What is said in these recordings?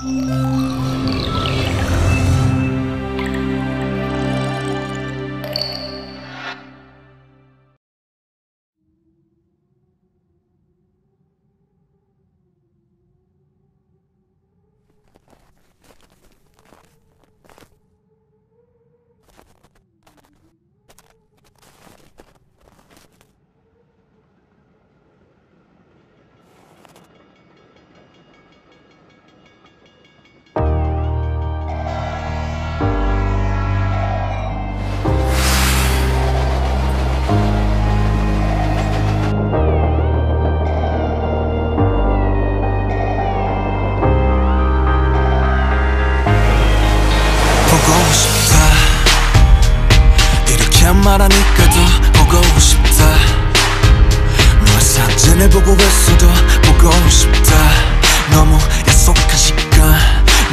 보 말하니까도 보고 싶다. 너의 사진을 보고 있어도 보고 싶다. 너무 약속한 시간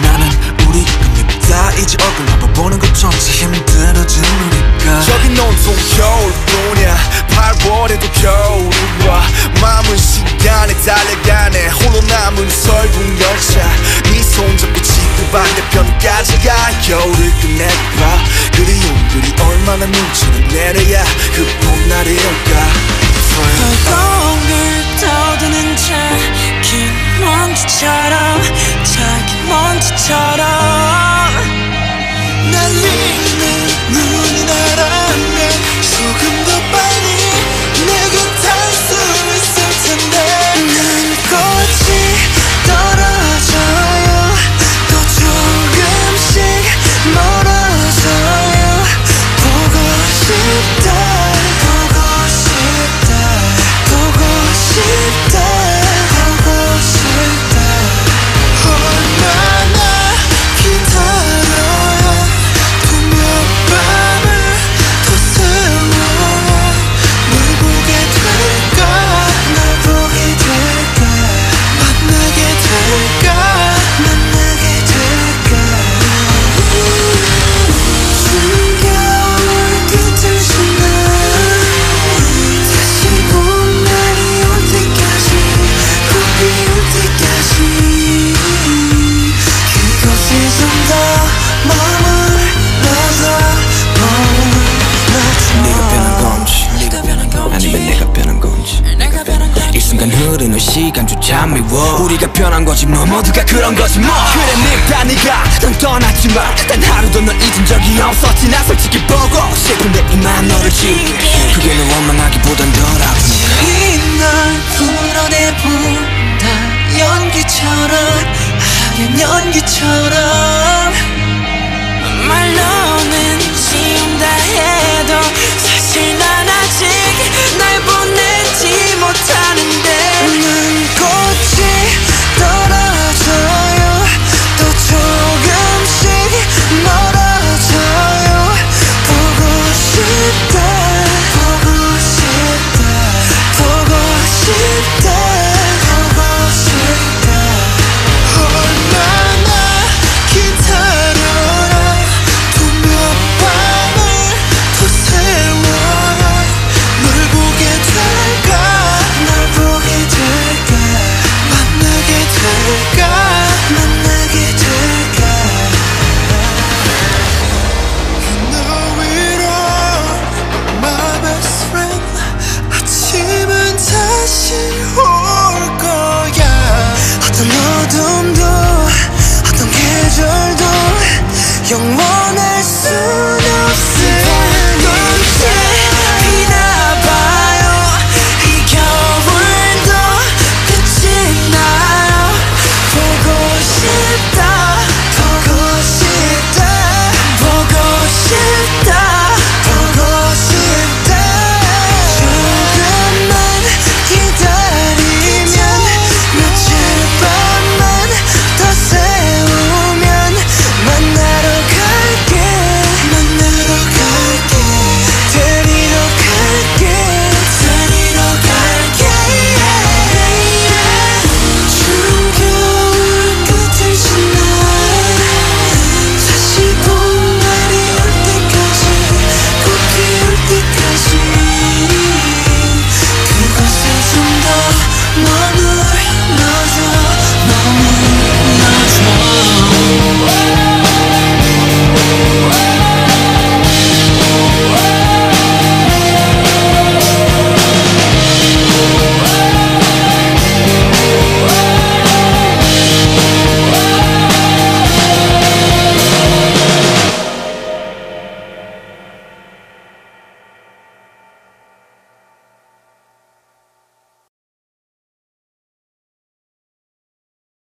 나는 우리 끝입다. 이제 얼굴 한번 보는 것조차 힘들어진 우리가. 저긴 온통 겨울뿐이야. 8월에도 겨울이 와 마음은 시간에 달려가네. 홀로 남은 설국 열차. 네 손 잡고 지구 반대편까지 가. 겨울을 끝내봐 그리움들이 얼마나 눈치를 내려야 그 봄날이 올까 우리가 변한 거지 뭐. 모두가 그런 거지 뭐. 그래 네가 네가. 넌 떠났지만 단 하루도 널 잊은 적이 없었지. 나 솔직히 보고 싶은데 이만 너를 지울게. 그게 널 원망하기보단 덜 아프니까